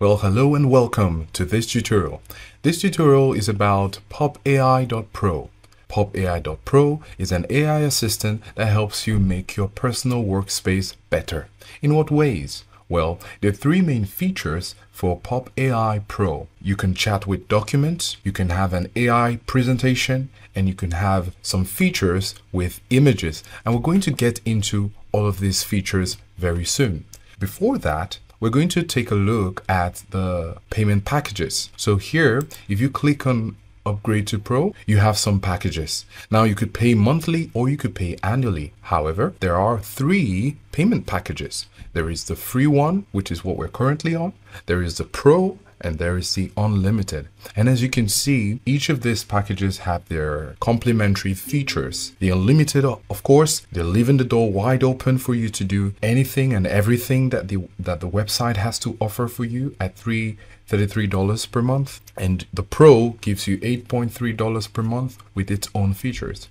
Well, hello and welcome to this tutorial. This tutorial is about popai.pro. popai.pro is an AI assistant that helps you make your personal workspace better. In what ways? Well, there are three main features for Pop AI Pro. You can chat with documents, you can have an AI presentation, and you can have some features with images. And we're going to get into all of these features very soon. Before that, we're going to take a look at the payment packages. So here, if you click on upgrade to pro, you have some packages. Now you could pay monthly or you could pay annually. However, there are three payment packages. There is the free one, which is what we're currently on. There is the pro and there is the unlimited. And as you can see, each of these packages have their complementary features. The unlimited, of course, they're leaving the door wide open for you to do anything and everything that the that the website has to offer for you at three $33 per month. And the Pro gives you $8.3 per month with its own features.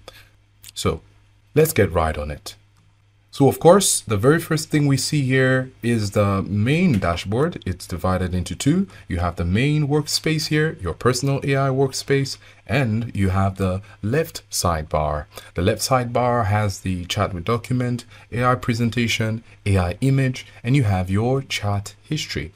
So let's get right on it. So of course, the very first thing we see here is the main dashboard. It's divided into two. You have the main workspace here, your personal AI workspace, and you have the left sidebar. The left sidebar has the chat with document, AI presentation, AI image, and you have your chat history.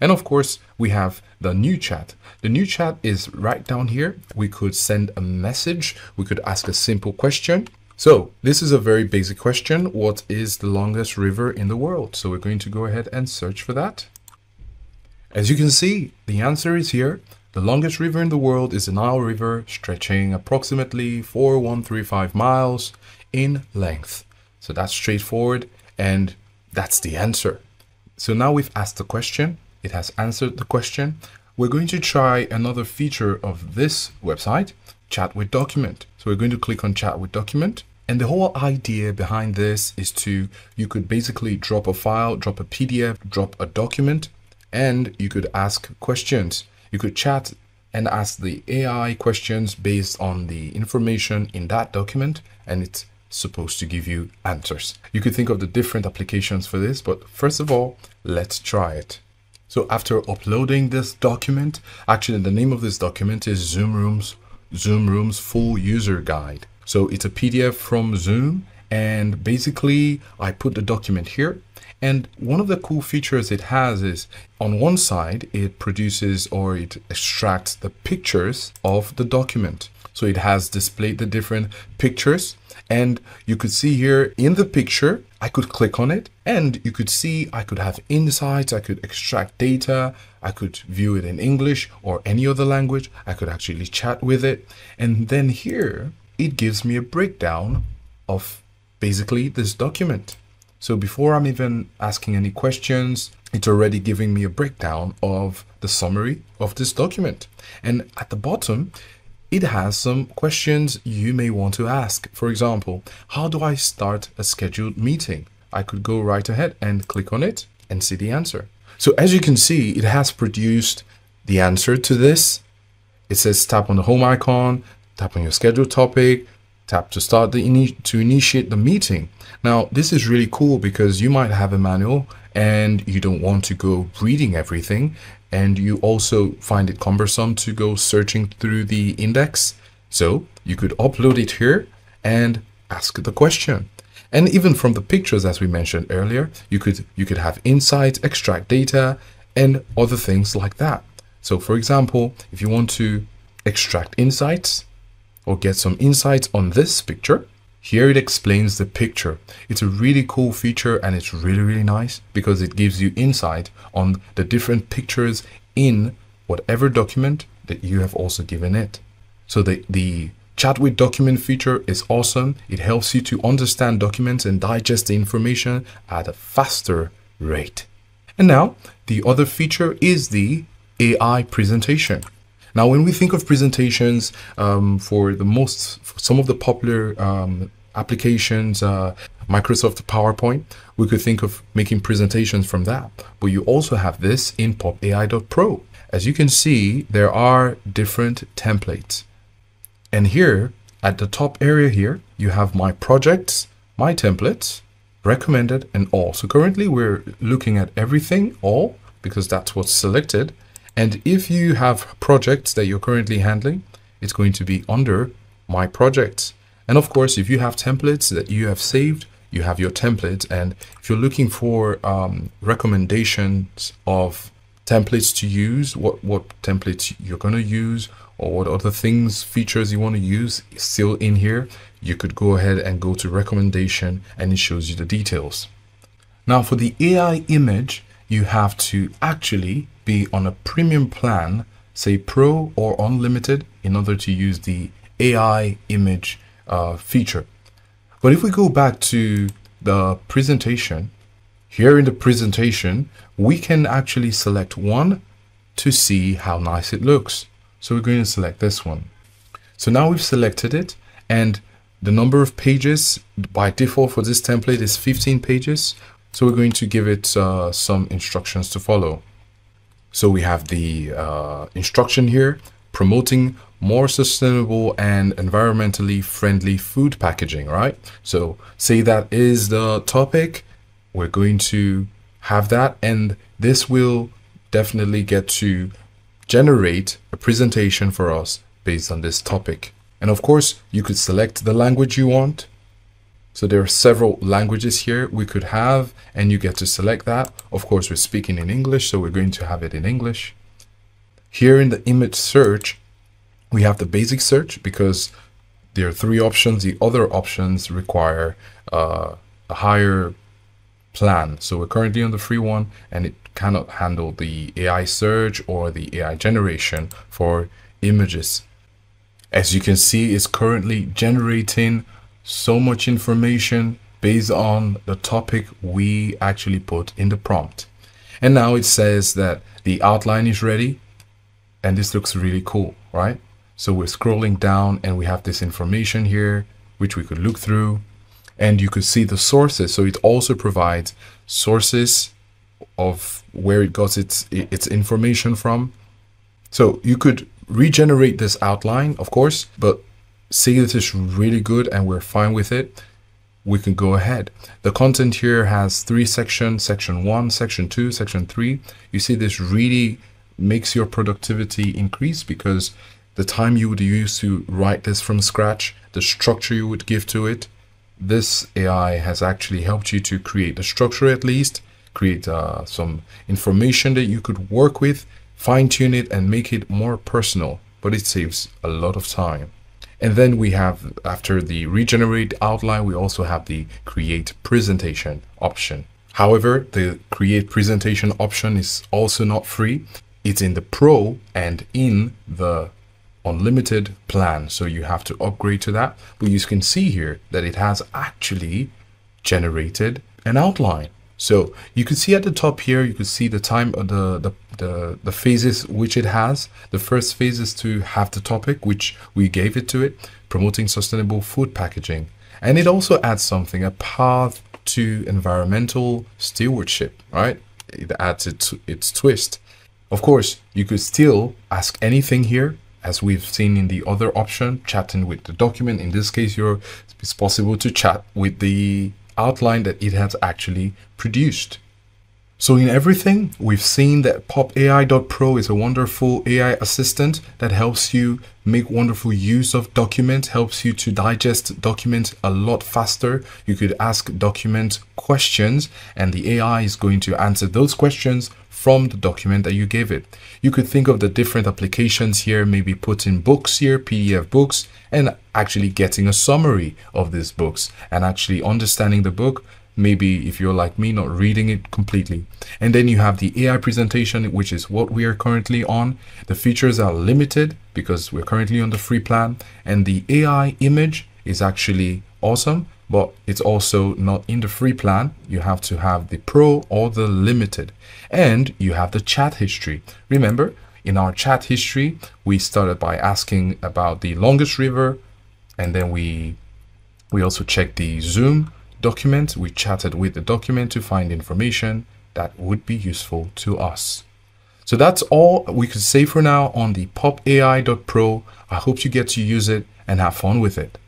And of course, we have the new chat. The new chat is right down here. We could send a message. We could ask a simple question. So this is a very basic question. What is the longest river in the world? So we're going to go ahead and search for that. As you can see, the answer is here. The longest river in the world is the Nile River, stretching approximately 4135 miles in length. So that's straightforward and that's the answer. So now we've asked the question, it has answered the question. We're going to try another feature of this website, chat with document. So we're going to click on chat with document. And the whole idea behind this is to, you could basically drop a file, drop a PDF, drop a document, and you could ask questions. You could chat and ask the AI questions based on the information in that document, and it's supposed to give you answers. You could think of the different applications for this, but first of all, let's try it. So after uploading this document, actually the name of this document is Zoom Rooms, Zoom Rooms Full User Guide. So it's a PDF from Zoom and basically I put the document here and one of the cool features it has is on one side it produces or it extracts the pictures of the document. So it has displayed the different pictures and you could see here in the picture, I could click on it and you could see I could have insights, I could extract data, I could view it in English or any other language. I could actually chat with it. And then here it gives me a breakdown of basically this document. So before I'm even asking any questions, it's already giving me a breakdown of the summary of this document. And at the bottom, it has some questions you may want to ask. For example, how do I start a scheduled meeting? I could go right ahead and click on it and see the answer. So as you can see, it has produced the answer to this. It says tap on the home icon, tap on your scheduled topic, tap to start the to initiate the meeting. Now, this is really cool because you might have a manual and you don't want to go reading everything and you also find it cumbersome to go searching through the index. So you could upload it here and ask the question. And even from the pictures, as we mentioned earlier, you could you could have insights, extract data, and other things like that. So for example, if you want to extract insights or get some insights on this picture, here it explains the picture. It's a really cool feature and it's really, really nice because it gives you insight on the different pictures in whatever document that you have also given it. So the, the chat with document feature is awesome. It helps you to understand documents and digest the information at a faster rate. And now the other feature is the AI presentation. Now, when we think of presentations um, for the most, for some of the popular um, applications, uh, Microsoft PowerPoint, we could think of making presentations from that. But you also have this in popai.pro. As you can see, there are different templates. And here at the top area here, you have my projects, my templates, recommended and all. So currently we're looking at everything, all, because that's what's selected. And if you have projects that you're currently handling, it's going to be under my projects. And of course, if you have templates that you have saved, you have your templates. And if you're looking for um, recommendations of templates to use, what, what templates you're going to use, or what other things, features you want to use still in here, you could go ahead and go to recommendation and it shows you the details. Now for the AI image, you have to actually be on a premium plan, say pro or unlimited, in order to use the AI image uh, feature. But if we go back to the presentation, here in the presentation, we can actually select one to see how nice it looks. So we're going to select this one. So now we've selected it and the number of pages by default for this template is 15 pages. So we're going to give it uh, some instructions to follow. So we have the uh, instruction here, promoting more sustainable and environmentally friendly food packaging, right? So say that is the topic, we're going to have that and this will definitely get to generate a presentation for us based on this topic. And of course, you could select the language you want. So there are several languages here we could have, and you get to select that. Of course, we're speaking in English, so we're going to have it in English. Here in the image search, we have the basic search because there are three options. The other options require uh, a higher plan. So we're currently on the free one and it cannot handle the AI search or the AI generation for images. As you can see, it's currently generating so much information based on the topic we actually put in the prompt. And now it says that the outline is ready and this looks really cool, right? So we're scrolling down and we have this information here, which we could look through and you could see the sources. So it also provides sources of where it got its its information from. So you could regenerate this outline, of course, but see this is really good and we're fine with it. We can go ahead. The content here has three sections, section one, section two, section three. You see this really makes your productivity increase because the time you would use to write this from scratch, the structure you would give to it, this AI has actually helped you to create the structure at least, create uh, some information that you could work with, fine tune it and make it more personal, but it saves a lot of time. And then we have, after the regenerate outline, we also have the create presentation option. However, the create presentation option is also not free. It's in the pro and in the unlimited plan so you have to upgrade to that but you can see here that it has actually generated an outline so you can see at the top here you can see the time of the, the the the phases which it has the first phase is to have the topic which we gave it to it promoting sustainable food packaging and it also adds something a path to environmental stewardship right it adds its its twist of course you could still ask anything here as we've seen in the other option, chatting with the document. In this case, you're, it's possible to chat with the outline that it has actually produced. So in everything, we've seen that PopAI.pro is a wonderful AI assistant that helps you make wonderful use of documents, helps you to digest documents a lot faster. You could ask document questions and the AI is going to answer those questions from the document that you gave it. You could think of the different applications here, maybe putting books here, PDF books, and actually getting a summary of these books and actually understanding the book. Maybe if you're like me, not reading it completely. And then you have the AI presentation, which is what we are currently on. The features are limited because we're currently on the free plan. And the AI image is actually awesome but it's also not in the free plan. You have to have the pro or the limited. And you have the chat history. Remember, in our chat history, we started by asking about the longest river, and then we we also checked the Zoom document. We chatted with the document to find information that would be useful to us. So that's all we could say for now on the popai.pro. I hope you get to use it and have fun with it.